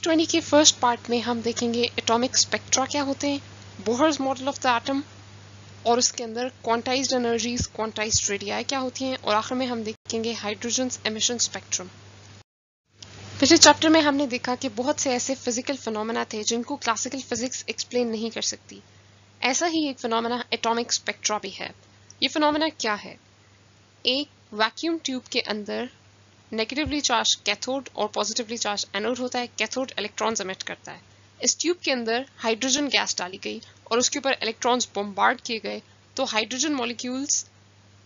Chapter 20 के first part में हम देखेंगे एटॉमिक स्पेक्ट्रा क्या होते हैं Bohr's model of the atom और उसके अंदर क्वांटाइज्ड एनर्जीज क्वांटाइज्ड रेडियाई क्या होती हैं, और आखिर में हम देखेंगे हाइड्रोजन एमिशन स्पेक्ट्रम पिछले चैप्टर में हमने देखा कि बहुत से ऐसे फ़िज़िकल फिनोमेना थे जिनको क्लासिकल फिजिक्स एक्सप्लेन नहीं कर सकती। ऐसा ही एक फिनोमेना एटॉमिक स्पेक्ट्रा भी है। ये फिनोमेना क्या है? एक वैक्यूम ट्यूब के अंदर नेगेटिवली चार्ज कैथोड और पॉजिटिवली चार्ज एनोड होता है कैथोड इलेक्ट्रॉन्स एमिट करता है। इस ट्यूब के अंदर हाइड्रोजन गैस डाली गई और उसके ऊपर इलेक्ट्रॉन्स बम्बार्ड किए गए तो हाइड्रोजन मॉलिक्यूल्स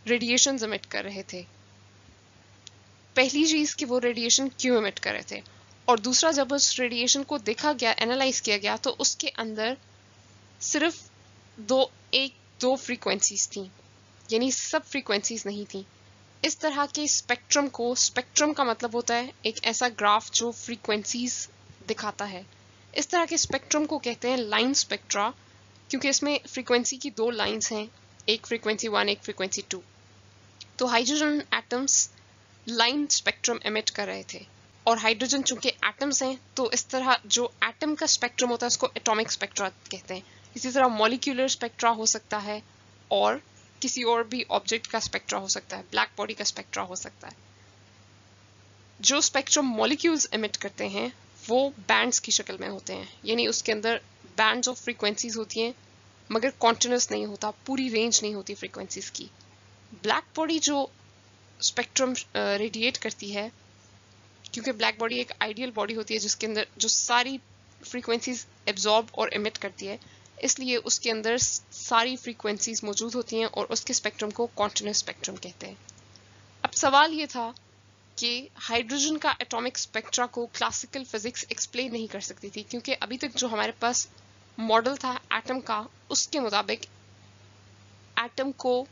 रेडिएशन एमिट कर रहे थे। पहली चीज़ कि वो रेडिएशन क्यों एमिट कर रहे थे? और दूसरा, जब उस रेडिएशन को देखा गया एनालाइज किया गया तो उसके अंदर सिर्फ़ दो, एक, दो फ्रीक्वेंसीज थी। यानी सब फ्रीक्वेंसीज नहीं थी। इस तरह के स्पेक्ट्रम को स्पेक्ट्रम का मतलब होता है एक ऐसा ग्राफ जो फ्रीक्वेंसीज दिखाता है। इस तरह के स्पेक्ट्रम को कहते हैं लाइन स्पेक्ट्रा क्योंकि इसमें फ्रीक्वेंसी की दो लाइंस हैं, एक फ्रीक्वेंसी वन एक फ्रीक्वेंसी टू तो hydrogen atoms line spectrum emit कर रहे थे। और हाइड्रोजन चूँकि एटम्स हैं तो इस तरह जो एटम का स्पेक्ट्रम होता है, उसको एटॉमिक स्पेक्ट्रा कहते हैं। इसी तरह मॉलिक्यूलर स्पेक्ट्रा हो सकता है, और किसी और भी ऑब्जेक्ट का स्पेक्ट्रा हो सकता है ब्लैक बॉडी का स्पेक्ट्रा हो सकता है। जो स्पेक्ट्रम मॉलिक्यूल्स एमिट करते हैं, वो बैंड्स की शक्ल में होते हैं। यानी उसके अंदर बैंड्स ऑफ़ फ्रीक्वेंसीज होती हैं, मगर कॉन्टिन्यूस नहीं होता, पूरी रेंज नहीं होती फ्रीक्वेंसीज की। ब्लैक बॉडी जो स्पेक्ट्रम रेडिएट करती है, क्योंकि ब्लैक बॉडी एक आइडियल बॉडी होती है, जिसके अंदर जो सारी फ्रीक्वेंसीज एब्जॉर्ब और एमिट करती है इसलिए उसके अंदर सारी फ्रीक्वेंसीज मौजूद होती हैं और उसके स्पेक्ट्रम को कॉन्टिन्यूस स्पेक्ट्रम कहते हैं। अब सवाल ये था कि हाइड्रोजन का एटॉमिक स्पेक्ट्रा को क्लासिकल फिजिक्स एक्सप्लेन नहीं कर सकती थी, क्योंकि अभी तक जो हमारे पास मॉडल था एटम का, उसके मुताबिक एटम को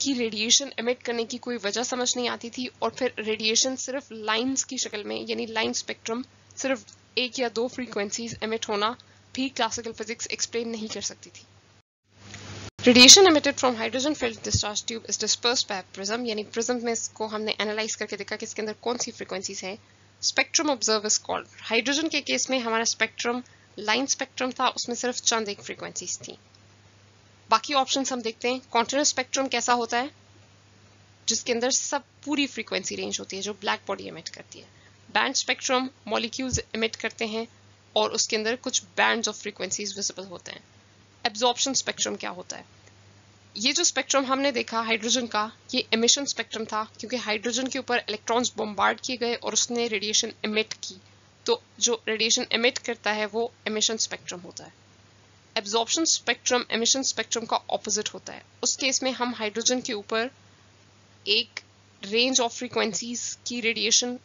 की रेडिएशन एमिट करने की कोई वजह समझ नहीं आती थी और फिर रेडिएशन सिर्फ़ लाइंस की शक्ल में, यानी लाइन स्पेक्ट्रम सिर्फ़ एक या दो फ्रीक्वेंसीज एमिट होना भी क्लासिकल फिजिक्स एक्सप्लेन नहीं कर सकती थी। Radiation emitted from hydrogen filled discharge tube is dispersed by prism यानी प्रिज्म में इसको हमने एनालाइज करके देखा कि इसके अंदर कौन सी फ्रीक्वेंसीज हैं। Spectrum observe is called hydrogen के केस में हमारा स्पेक्ट्रम लाइन स्पेक्ट्रम था, उसमें सिर्फ़ चंद एक फ्रीक्वेंसीज थी। बाकी ऑप्शन हम देखते हैं। कॉन्टिन्यूस स्पेक्ट्रम कैसा होता है? जिसके अंदर सब पूरी फ्रीक्वेंसी रेंज होती है, जो ब्लैक बॉडी एमिट करती है। बैंड स्पेक्ट्रम मॉलिक्यूल्स एमिट करते हैं। और उसके अंदर कुछ बैंड्स ऑफ़ फ्रीक्वेंसीज विजिबल होते हैं। एब्जॉर्प्शन स्पेक्ट्रम क्या होता है? ये जो स्पेक्ट्रम हमने देखा हाइड्रोजन का, ये एमिशन स्पेक्ट्रम था, क्योंकि हाइड्रोजन के ऊपर इलेक्ट्रॉन्स बम्बार्ड किए गए और उसने रेडिएशन एमिट की। तो जो रेडिएशन एमिट करता है, वो एमिशन स्पेक्ट्रम होता है। एब्जॉर्प्शन स्पेक्ट्रम एमिशन स्पेक्ट्रम का ऑपोजिट होता है। उस केस में हम हाइड्रोजन के ऊपर एक रेंज ऑफ़ फ्रीक्वेंसीज की रेडिएशन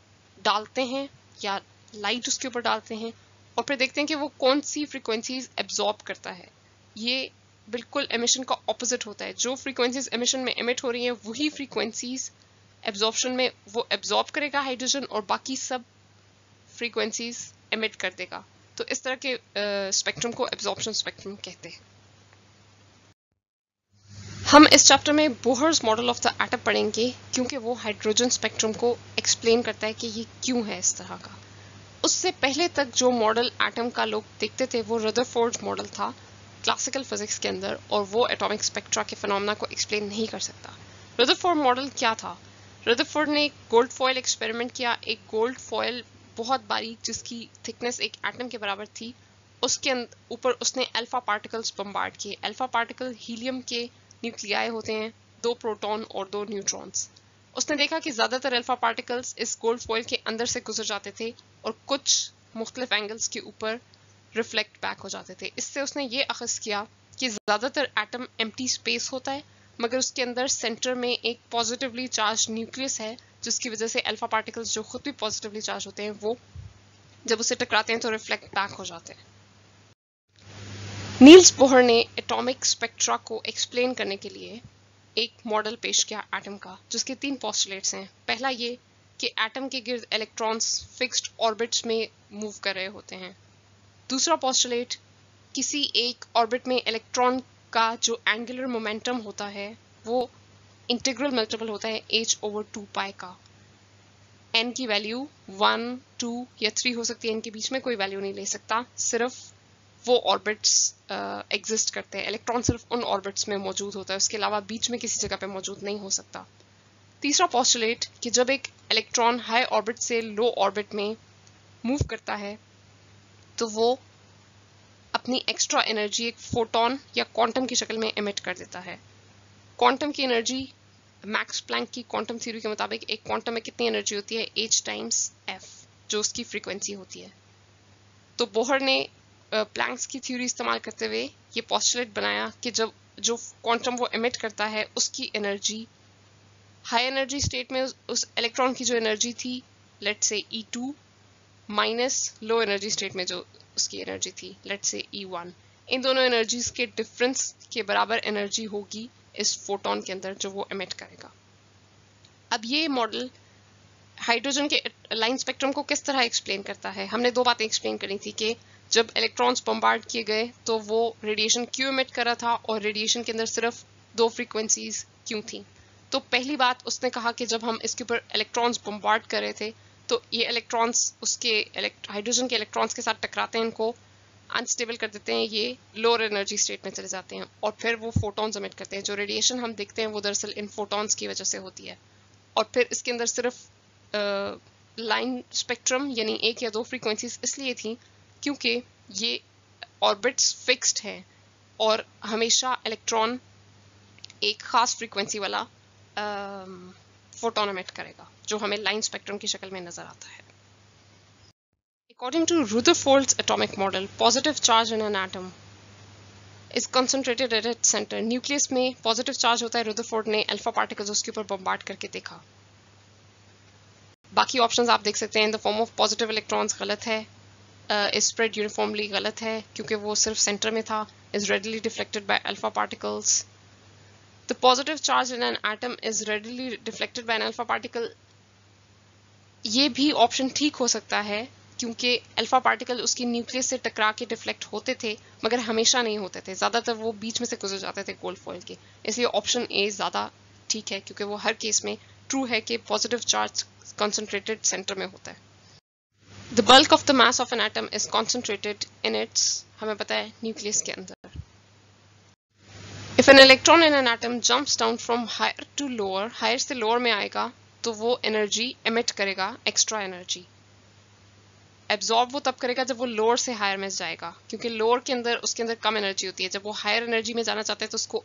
डालते हैं या लाइट उसके ऊपर डालते हैं। और फिर देखते हैं कि वो कौन सी फ्रीक्वेंसीज एब्जॉर्ब करता है। ये बिल्कुल एमिशन का ऑपोजिट होता है। जो फ्रीक्वेंसीज एमिशन में एमिट हो रही हैं वही फ्रीक्वेंसीज एब्जॉर्प्शन में वो एब्जॉर्ब करेगा हाइड्रोजन और बाकी सब फ्रीक्वेंसीज एमिट कर देगा। तो इस तरह के स्पेक्ट्रम uh, को एब्जॉर्प्शन स्पेक्ट्रम कहते हैं। हम इस चैप्टर में Bohr's model of the atom पढ़ेंगे क्योंकि वो हाइड्रोजन स्पेक्ट्रम को एक्सप्लेन करता है कि ये क्यों है इस तरह का। उससे पहले तक जो मॉडल एटम का लोग देखते थे, वो रदरफोर्ड मॉडल था क्लासिकल फिजिक्स के अंदर, और वो एटॉमिक स्पेक्ट्रा के फिनोमेना को एक्सप्लेन नहीं कर सकता। रदरफोर्ड मॉडल क्या था? रदरफोर्ड ने एक गोल्ड फॉयल एक्सपेरिमेंट किया। एक गोल्ड फॉयल बहुत बारीक, जिसकी थिकनेस एक एटम के बराबर थी, उसके ऊपर उसने अल्फ़ा पार्टिकल्स बम्बार्ड किए। अल्फ़ा पार्टिकल हीलियम के न्यूक्लियाई होते हैं, दो प्रोटॉन और दो न्यूट्रॉन्स उसने देखा कि ज़्यादातर अल्फ़ा पार्टिकल्स इस गोल्ड फॉयल के अंदर से गुजर जाते थे और कुछ मुख्तलिफ़ एंगल्स के ऊपर रिफ्लेक्ट बैक हो जाते थे। इससे उसने ये अखज़ किया कि ज़्यादातर एटम एम्प्टी स्पेस होता है, मगर उसके अंदर सेंटर में एक पॉजिटिवली चार्ज न्यूक्लियस है, जिसकी वजह से अल्फ़ा पार्टिकल्स जो खुद भी पॉजिटिवली चार्ज होते हैं, वो जब उसे टकराते हैं तो रिफ्लेक्ट बैक हो जाते हैं। नील्स बोहर ने एटॉमिक स्पेक्ट्रा को एक्सप्लेन करने के लिए एक मॉडल पेश किया एटम का, जिसके तीन पॉस्टुलेट्स हैं। पहला ये कि एटम के गिर्द इलेक्ट्रॉन्स फिक्स्ड ऑर्बिट्स में मूव कर रहे होते हैं। दूसरा पॉस्टुलेट किसी एक ऑर्बिट में इलेक्ट्रॉन का जो एंगुलर मोमेंटम होता है, वो इंटीग्रल मल्टीपल होता है एच ओवर टू पाई का। एन की वैल्यू वन टू या थ्री हो सकती है एन के बीच में कोई वैल्यू नहीं ले सकता, सिर्फ़ वो ऑर्बिट्स एग्जिस्ट uh, करते हैं। इलेक्ट्रॉन सिर्फ़ उन ऑर्बिट्स में मौजूद होता है। उसके अलावा बीच में किसी जगह पे मौजूद नहीं हो सकता। तीसरा पॉस्टुलेट कि जब एक इलेक्ट्रॉन हाई ऑर्बिट से लो ऑर्बिट में मूव करता है तो वो अपनी एक्स्ट्रा एनर्जी एक फोटोन या क्वांटम की शक्ल में एमिट कर देता है। क्वांटम की एनर्जी मैक्स प्लैंक की क्वांटम थ्योरी के मुताबिक एक क्वांटम में कितनी एनर्जी होती है? एच टाइम्स एफ़ जो उसकी फ्रीक्वेंसी होती है। तो बोहर ने प्लैंक्स की थ्योरी इस्तेमाल करते हुए ये पॉस्टुलेट बनाया कि जब, जो क्वांटम वो एमिट करता है, उसकी एनर्जी हाई एनर्जी स्टेट में उस इलेक्ट्रॉन की जो एनर्जी थी let say E two minus low energy state में जो उसकी एनर्जी थी लेट से ई वन इन दोनों एनर्जीज के डिफरेंस के बराबर एनर्जी होगी इस फोटोन के अंदर जो वो एमिट करेगा। अब ये मॉडल हाइड्रोजन के लाइन स्पेक्ट्रम को किस तरह एक्सप्लेन करता है? हमने दो बातें एक्सप्लेन करी थी कि जब इलेक्ट्रॉन्स बम्बार्ड किए गए तो वो रेडिएशन क्यों एमिट कर था और रेडिएशन के अंदर सिर्फ़ दो फ्रीक्वेंसीज क्यों थी? तो पहली बात उसने कहा कि जब हम इसके ऊपर इलेक्ट्रॉन्स बम्बार्ड कर रहे थे तो ये इलेक्ट्रॉन्स उसके हाइड्रोजन के इलेक्ट्रॉन्स के साथ टकराते हैं, इनको अनस्टेबल कर देते हैं, ये लोअर एनर्जी स्टेट में चले जाते हैं और फिर वो फोटोन्स एमिट करते हैं। जो रेडिएशन हम देखते हैं, वो दरअसल इन फोटोन्स की वजह से होती है। और फिर इसके अंदर सिर्फ़ लाइन स्पेक्ट्रम यानी एक या दो फ्रीक्वेंसीज इसलिए थी क्योंकि ये ऑर्बिट्स फिक्स्ड हैं और हमेशा इलेक्ट्रॉन एक खास फ्रीक्वेंसी वाला फोटोनोमेट करेगा, जो हमें लाइन स्पेक्ट्रम की शक्ल में नज़र आता है। According to Rutherford's atomic model positive charge in an atom is concentrated at it centre nucleus में पॉजिटिव चार्ज होता है रुदरफोर्ड ने अल्फ़ा पार्टिकल्स उसके ऊपर बम्बार्ड करके देखा। बाकी ऑप्शंस आप देख सकते हैं in the form of positive electrons गलत है। Uh, यूनिफॉर्मली गलत है क्योंकि वो सिर्फ़ सेंटर में था is readily deflected by alpha particles the positive charge in an atom is readily deflected by an alpha particle. ये भी ऑप्शन ठीक हो सकता है क्योंकि अल्फ़ा पार्टिकल उसकी न्यूक्लियस से टकरा के डिफ्लेक्ट होते थे मगर हमेशा नहीं होते थे। ज़्यादातर वो बीच में से गुजर जाते थे गोल्ड फॉइल के। इसलिए ऑप्शन ए ज़्यादा ठीक है क्योंकि वो हर केस में ट्रू है कि पॉजिटिव चार्ज कॉन्सेंट्रेटेड सेंटर में होता है। The bulk of the mass of an atom is concentrated in its हमें पता है न्यूक्लियस के अंदर. If an electron in an atom jumps down from higher to lower higher से लोअर में आएगा तो वो एनर्जी एमिट करेगा एक्स्ट्रा एनर्जी एब्जॉर्ब वो तब करेगा जब वो लोअर से हायर में जाएगा, क्योंकि लोअर के अंदर, उसके अंदर कम एनर्जी होती है. जब वो हायर एनर्जी में जाना चाहता है तो उसको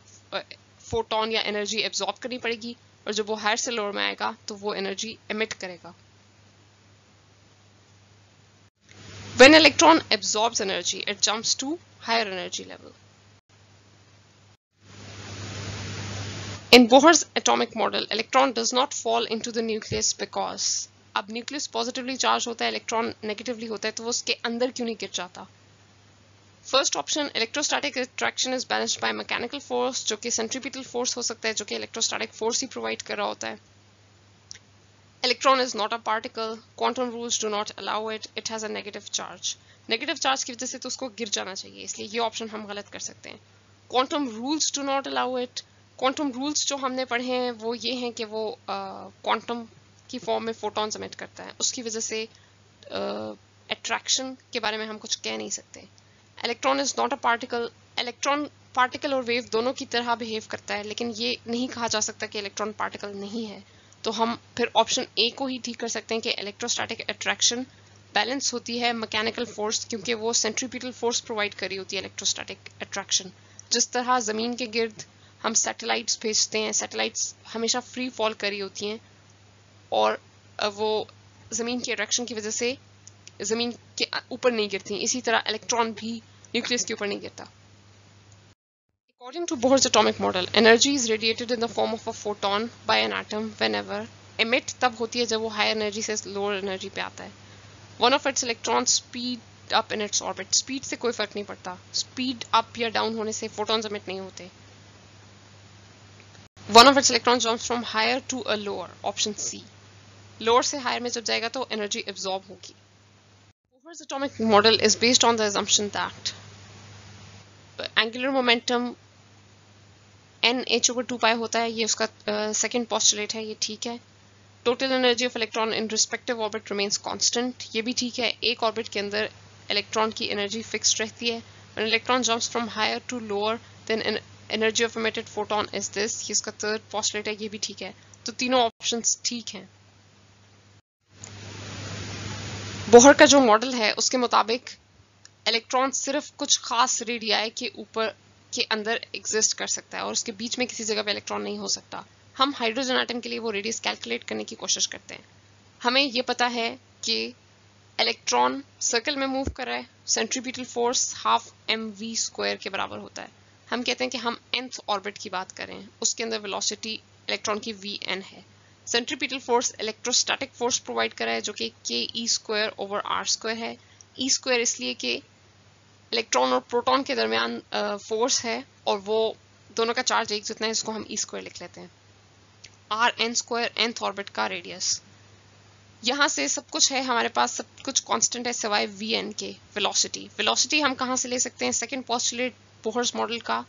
फोटोन या एनर्जी एब्जॉर्ब करनी पड़ेगी, और जब वो हायर से लोअर में आएगा तो वो एनर्जी एमिट करेगा. When electron absorbs energy, it jumps to higher energy level. In Bohr's atomic model, electron does not fall into the nucleus because अब न्यूक्लियस पॉजिटिवली चार्ज होता है इलेक्ट्रॉन नेगेटिवली होता है तो वो उसके अंदर क्यों नहीं गिर जाता first option electrostatic attraction is balanced by mechanical force जो कि सेंट्रीपिटल फोर्स हो सकता है जो कि इलेक्ट्रोस्टैटिक फोर्स ही प्रोवाइड कर रहा होता है electron is not a particle quantum rules do not allow it it has a negative charge negative charge की वजह से तो उसको गिर जाना चाहिए, इसलिए ये ऑप्शन हम गलत कर सकते हैं। Quantum rules do not allow it quantum rules जो हमने पढ़े हैं, वो ये हैं कि वो क्वांटम की फॉर्म में फोटोन एमिट करता है। उसकी वजह से अट्रैक्शन के बारे में हम कुछ कह नहीं सकते। Electron is not a particle electron particle और वेव दोनों की तरह बिहेव करता है, लेकिन ये नहीं कहा जा सकता कि इलेक्ट्रॉन पार्टिकल नहीं है। तो हम फिर ऑप्शन ए को ही ठीक कर सकते हैं कि इलेक्ट्रोस्टैटिक अट्रैक्शन बैलेंस होती है मैकेनिकल फोर्स क्योंकि वो सेंट्रीपिटल फोर्स प्रोवाइड करी होती है इलेक्ट्रोस्टैटिक अट्रैक्शन जिस तरह ज़मीन के गिर्द हम सैटेलाइट्स भेजते हैं सैटेलाइट्स हमेशा फ्री फॉल करी होती हैं, और वो ज़मीन के अट्रैक्शन की वजह से ज़मीन के ऊपर नहीं गिरती इसी तरह इलेक्ट्रॉन भी न्यूक्लियस के ऊपर नहीं गिरता। According to Bohr's atomic model, energy is radiated in the form of a photon by an atom whenever emit तब होती है जब वो higher energy से lower energy पे आता है One of its electrons speed up in its orbit. Speed से कोई फ़र्क नहीं पड़ता Speed up या down होने से photons emit नहीं होते One of its electrons jumps from higher to a lower. Option C. Lower से हायर में जब जाएगा तो एनर्जी एब्जॉर्ब होगी Bohr's atomic model is based on the assumption that angular momentum n h over 2 pi होता है ये उसका सेकंड uh, पोस्टुलेट है ये ठीक है। Total energy of electron in respective orbit remains constant ये भी ठीक है एक ऑर्बिट के अंदर इलेक्ट्रॉन की एनर्जी फिक्स रहती है। When electron jumps from higher to lower then an energy photon is this ये इसका third postulate है ये भी ठीक है। तो तीनों ऑप्शंस ठीक हैं। बोहर का जो मॉडल है उसके मुताबिक इलेक्ट्रॉन सिर्फ़ कुछ खास रेडियाई के ऊपर के अंदर एग्जिस्ट कर सकता है और उसके बीच में किसी जगह पे इलेक्ट्रॉन नहीं हो सकता। हम हाइड्रोजन आइटम के लिए वो रेडियस कैलकुलेट करने की कोशिश करते हैं। हमें ये पता है कि इलेक्ट्रॉन सर्कल में मूव कर रहा है centripetal force half m v square के बराबर होता है। हम कहते हैं कि हम एंथ ऑर्बिट की बात करें उसके अंदर वेलोसिटी इलेक्ट्रॉन की वी एन है। Centripetal force electrostatic force provide कर है, जो कि k e square over r square है। ई e स्क्वायर इसलिए कि इलेक्ट्रॉन और प्रोटॉन के दरमियान फोर्स है और वो दोनों का चार्ज एक जितना है इसको हम ई e स्क्वायर लिख लेते हैं। R n square nth orbit का रेडियस यहाँ से सब कुछ है, हमारे पास सब कुछ कांस्टेंट है सिवाय वी एन के वेलोसिटी वेलोसिटी हम कहाँ से ले सकते हैं? सेकेंड पॉस्टुलेट बोहर्स मॉडल का।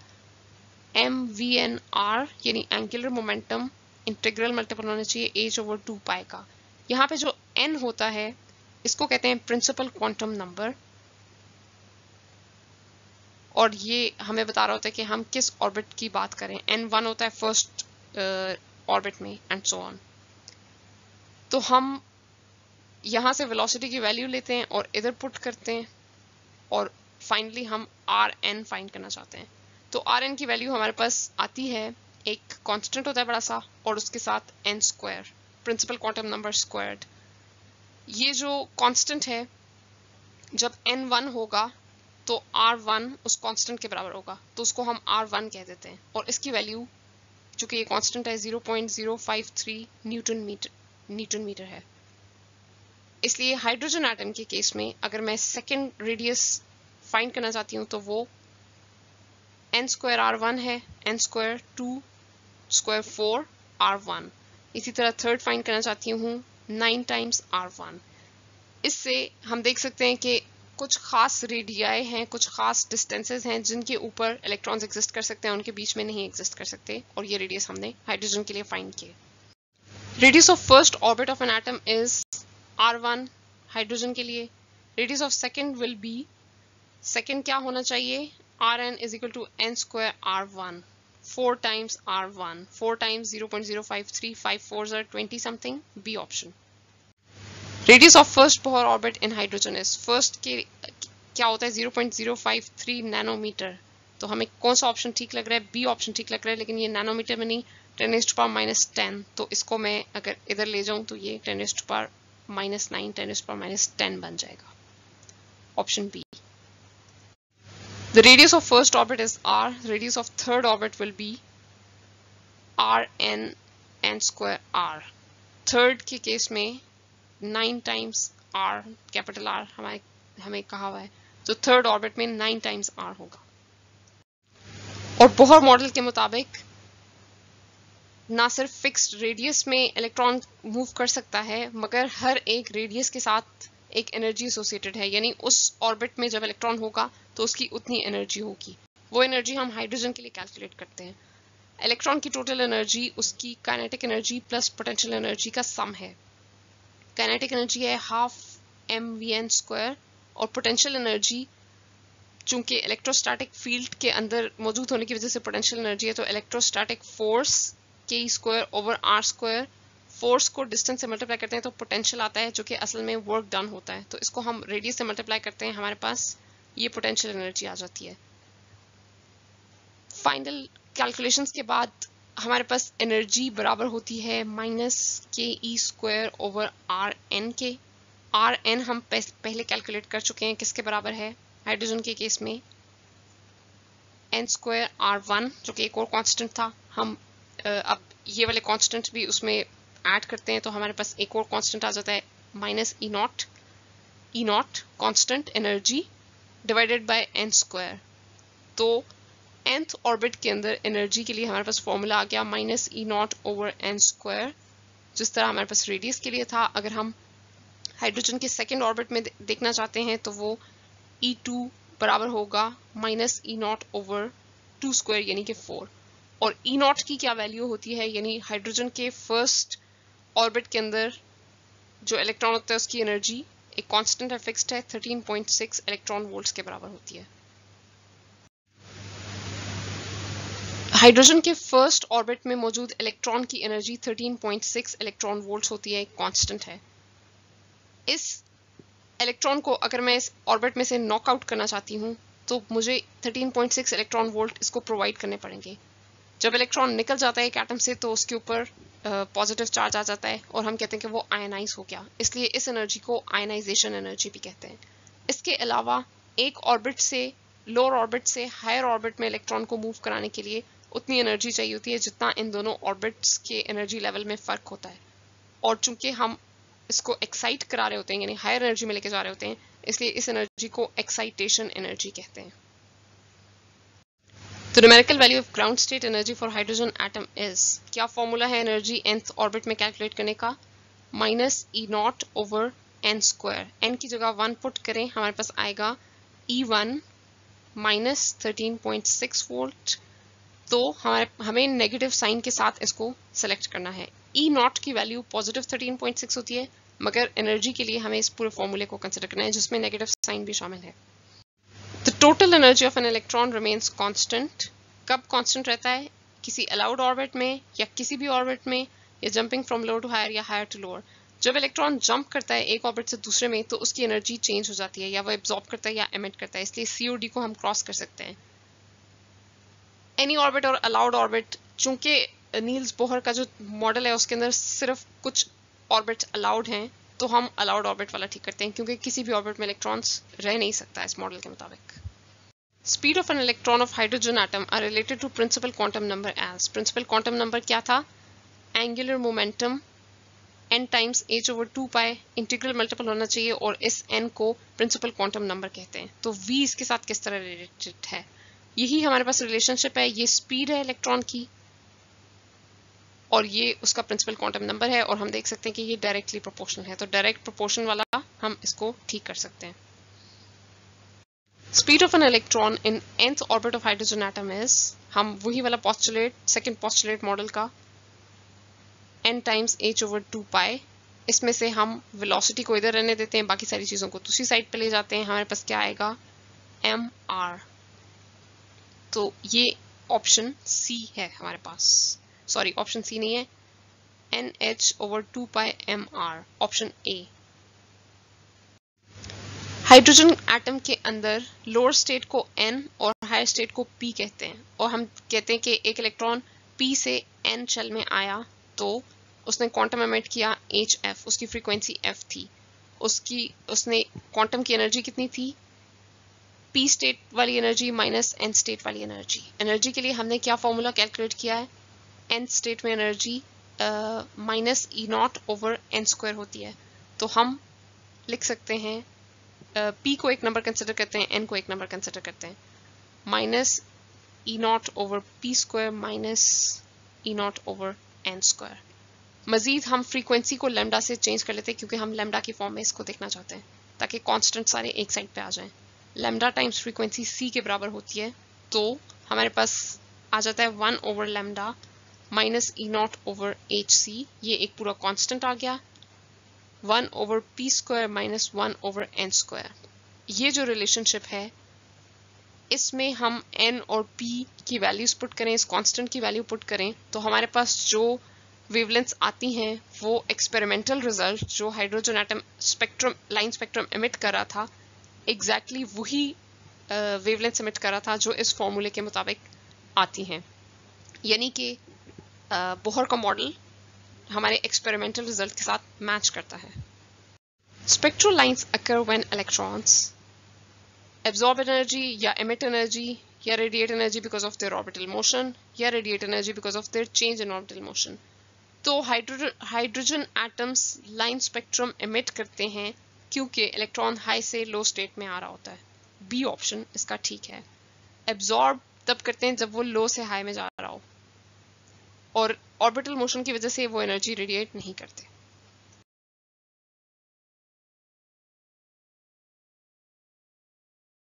एम वी एन आर यानी एंगुलर मोमेंटम इंटीग्रल मल्टीपल होना चाहिए एच ओवर टू पाई का। यहाँ पे जो एन होता है, इसको कहते हैं प्रिंसिपल क्वांटम नंबर और ये हमें बता रहा होता है कि हम किस ऑर्बिट की बात करें। एन वन होता है फ़र्स्ट ऑर्बिट में एंड सो ऑन तो हम यहाँ से वेलोसिटी की वैल्यू लेते हैं और इधर पुट करते हैं और फाइनली हम आर एन फाइंड करना चाहते हैं। तो आर एन की वैल्यू हमारे पास आती है एक कांस्टेंट होता है बड़ा सा और उसके साथ n square principal quantum number squared ये जो कांस्टेंट है, जब एन वन होगा तो आर वन उस कांस्टेंट के बराबर होगा। तो उसको हम आर वन कह देते हैं। और इसकी वैल्यू चूँकि ये कांस्टेंट है 0.053 न्यूटन मीटर न्यूटन मीटर है। इसलिए हाइड्रोजन एटम के केस में अगर मैं सेकेंड रेडियस फाइंड करना चाहती हूँ तो वो एन स्क्वायर आर वन है n square two square four r one इसी तरह थर्ड फाइंड करना चाहती हूँ नाइन टाइम्स आर वन इससे हम देख सकते हैं कि कुछ खास रेडियाए हैं, कुछ खास डिस्टेंसेज हैं जिनके ऊपर इलेक्ट्रॉन्स एग्जिस्ट कर सकते हैं, उनके बीच में नहीं एग्जिस्ट कर सकते, और ये रेडियस हमने हाइड्रोजन के लिए फाइंड किए। Radius of first orbit of an atom is R1 hydrogen के लिए। Radius of second will be second क्या होना चाहिए? R n is equal to n square r one four times r one four times zero point zero five three five four r twenty something B option radius of first Bohr orbit in hydrogen is first के क्या होता है zero point zero five three nanometer तो हमें कौन सा option ठीक लग रहा है बी ऑप्शन ठीक लग रहा है, लेकिन ये नैनोमीटर में नहीं ten raised power minus ten तो इसको मैं अगर इधर ले जाऊँ तो ये ten raised power minus nine ten is पर माइनस टेन बन जाएगा option B radius of first orbit is r. The radius of third orbit will be r n n square r. Third के केस में nine times r capital r हमारे, हमें कहा हुआ है। तो थर्ड ऑर्बिट में नाइन टाइम्स आर होगा। और बोहर मॉडल के मुताबिक, ना सिर्फ़ फिक्स्ड रेडियस में इलेक्ट्रॉन मूव कर सकता है, मगर हर एक रेडियस के साथ एक एनर्जी एसोसिएटेड है। यानी उस ऑर्बिट में जब इलेक्ट्रॉन होगा तो उसकी उतनी एनर्जी होगी। वो एनर्जी हम हाइड्रोजन के लिए कैलकुलेट करते हैं। इलेक्ट्रॉन की टोटल एनर्जी उसकी kinetic energy plus potential energy का सम है। काइनेटिक एनर्जी है half m v n square और पोटेंशियल एनर्जी चूँकि इलेक्ट्रोस्टैटिक फ़ील्ड के अंदर मौजूद होने की वजह से पोटेंशियल एनर्जी है तो electrostatic force k square over r square force को डिस्टेंस से मल्टीप्लाई करते हैं तो पोटेंशियल आता है, जो कि असल में वर्क डन होता है। तो इसको हम रेडियस से मल्टीप्लाई करते हैं, हमारे पास ये पोटेंशियल एनर्जी आ जाती है। फाइनल कैलकुलेशंस के बाद हमारे पास एनर्जी बराबर होती है minus k e square over r n के। आर एन हम पहले कैलकुलेट कर चुके हैं किसके बराबर है? हाइड्रोजन के केस में। एन स्क्वायर आर वन जो कि एक और कांस्टेंट था। हम अब ये वाले कांस्टेंट भी उसमें ऐड करते हैं तो हमारे पास एक और कांस्टेंट आ जाता है। Minus e not e not constant energy divided by n square तो nth ऑर्बिट के अंदर एनर्जी के लिए हमारे पास फॉर्मूला आ गया minus e not over n square जिस तरह हमारे पास रेडियस के लिए था। अगर हम हाइड्रोजन के सेकेंड ऑर्बिट में देखना चाहते हैं तो वो ई e टू बराबर होगा minus e not over two square यानी कि फोर और ई e नॉट की क्या वैल्यू होती है? यानी हाइड्रोजन के फ़र्स्ट ऑर्बिट के अंदर जो इलेक्ट्रॉन होता है उसकी एनर्जी एक कांस्टेंट है फिक्स्ड है 13.6 इलेक्ट्रॉन वोल्ट्स के बराबर होती है। हाइड्रोजन के फ़र्स्ट ऑर्बिट में मौजूद इलेक्ट्रॉन की एनर्जी 13.6 इलेक्ट्रॉन वोल्ट्स होती है कांस्टेंट है। इस इलेक्ट्रॉन को अगर मैं इस ऑर्बिट में से नॉकआउट करना चाहती हूँ तो मुझे 13.6 इलेक्ट्रॉन वोल्ट इसको प्रोवाइड करने पड़ेंगे। जब इलेक्ट्रॉन निकल जाता है एक एटम से तो उसके ऊपर पॉजिटिव चार्ज आ जाता है और हम कहते हैं कि वो आयनाइज हो गया। इसलिए इस एनर्जी को आयनाइजेशन एनर्जी भी कहते हैं। इसके अलावा एक ऑर्बिट से लोअर ऑर्बिट से हायर ऑर्बिट में इलेक्ट्रॉन को मूव कराने के लिए उतनी एनर्जी चाहिए होती है जितना इन दोनों ऑर्बिट्स के एनर्जी लेवल में फ़र्क होता है। और चूँकि हम इसको एक्साइट करा रहे होते हैं, यानी हायर एनर्जी में लेके जा रहे होते हैं, इसलिए इस एनर्जी को एक्साइटेशन एनर्जी कहते हैं। तो numerical value of ground state energy for hydrogen atom is क्या फॉर्मूला है एनर्जी एंथ ऑर्बिट में कैलकुलेट करने का? Minus e not over n square n की जगह वन पुट करें, हमारे पास आएगा e one minus thirteen point six volt तो हमारे, हमें नेगेटिव साइन के साथ इसको सेलेक्ट करना है। ई नॉट की value positive thirteen point six होती है, मगर एनर्जी के लिए हमें इस पूरे फॉर्मूले को कंसिडर करना है, जिसमें नेगेटिव साइन भी शामिल है। The total energy of an electron remains constant कब कॉन्स्टेंट रहता है? किसी अलाउड ऑर्बिट में या किसी भी ऑर्बिट में, या jumping from lower to higher या हायर टू लोअर जब इलेक्ट्रॉन जंप करता है एक ऑर्बिट से दूसरे में तो उसकी एनर्जी चेंज हो जाती है, या वो एब्जॉर्ब करता है या एमिट करता है, इसलिए सीओडी को हम क्रॉस कर सकते हैं। एनी ऑर्बिट और अलाउड ऑर्बिट चूँकि नील्स बोहर का जो मॉडल है, उसके अंदर सिर्फ़ कुछ ऑर्बिट अलाउड हैं तो हम अलाउड ऑर्बिट वाला ठीक करते हैं, क्योंकि किसी भी ऑर्बिट में इलेक्ट्रॉन्स रह नहीं सकता इस मॉडल के मुताबिक। Speed of an electron of hydrogen atom are related to principal quantum number as principal quantum number क्या था? Angular momentum n times h over two pi integral multiple होना चाहिए, और इस एन को प्रिंसिपल क्वांटम नंबर कहते हैं। तो वी इसके साथ किस तरह रिलेटेड है? यही हमारे पास रिलेशनशिप है, ये स्पीड है इलेक्ट्रॉन की, और ये उसका प्रिंसिपल क्वांटम नंबर है, और हम देख सकते हैं कि ये डायरेक्टली प्रोपोर्शनल है। तो डायरेक्ट प्रोपोर्शन वाला हम इसको ठीक कर सकते हैं। Speed of an electron in nth orbit of hydrogen atom is हम वही वाला पॉस्टुलेट सेकंड पॉस्टुलेट मॉडल का n times h over two pi इसमें से हम वेलोसिटी को इधर रहने देते हैं, बाकी सारी चीज़ों को दूसरी साइड पे ले जाते हैं, हमारे पास क्या आएगा? एम आर तो ये ऑप्शन सी है हमारे पास। सॉरी ऑप्शन सी नहीं है। N h over two pi m r option A hydrogen atom के अंदर लोअर स्टेट को एन और हायर स्टेट को पी कहते हैं। और हम कहते हैं कि एक इलेक्ट्रॉन पी से एन शेल में आया तो उसने क्वांटम एमिट किया एच एफ़ उसकी फ्रीक्वेंसी एफ़ थी। उसकी, उसने क्वांटम की एनर्जी कितनी थी? पी स्टेट वाली एनर्जी माइनस एन स्टेट वाली एनर्जी एनर्जी के लिए हमने क्या फॉर्मूला कैलकुलेट किया है? एन स्टेट में energy minus e not over n square होती है. तो हम लिख सकते हैं पी uh, को एक नंबर कंसिडर करते हैं एन को एक नंबर कंसिडर करते हैं. Minus e not over p square minus e not over n square मजीद हम फ्रीक्वेंसी को लेमडा से चेंज कर लेते हैं क्योंकि हम लेमडा की फॉर्म में इसको देखना चाहते हैं ताकि कांस्टेंट सारे एक साइड पे आ जाएँ। लेमडा टाइम्स फ्रीक्वेंसी सी के बराबर होती है तो हमारे पास आ जाता है one over lambda minus e not over h c ये एक पूरा कांस्टेंट आ गया। One over p square minus one over n square ये जो रिलेशनशिप है, इसमें हम एन और पी की वैल्यूज़ पुट करें, इस कांस्टेंट की वैल्यू पुट करें तो हमारे पास जो वेवलेंथ्स आती हैं, वो एक्सपेरिमेंटल रिज़ल्ट जो hydrogen atom spectrum line spectrum emit कर रहा था एग्जैक्टली वही वेवलेंथ एमिट करा था जो इस फॉर्मूले के मुताबिक आती हैं। यानी कि बोहर का मॉडल हमारे एक्सपेरिमेंटल रिज़ल्ट के साथ मैच करता है। Spectral lines occur when electrons absorb energy या एमिट एनर्जी या radiate energy because of their orbital motion या radiate energy because of their change in orbital motion तो hydrogen atoms line spectrum emit करते हैं क्योंकि electron high से लो state में आ रहा होता है। बी ऑप्शन इसका ठीक है। एब्जॉर्ब तब करते हैं जब वो लो से हाई में जा रहा हो। और ऑर्बिटल मोशन की वजह से वो एनर्जी रेडिएट नहीं करते।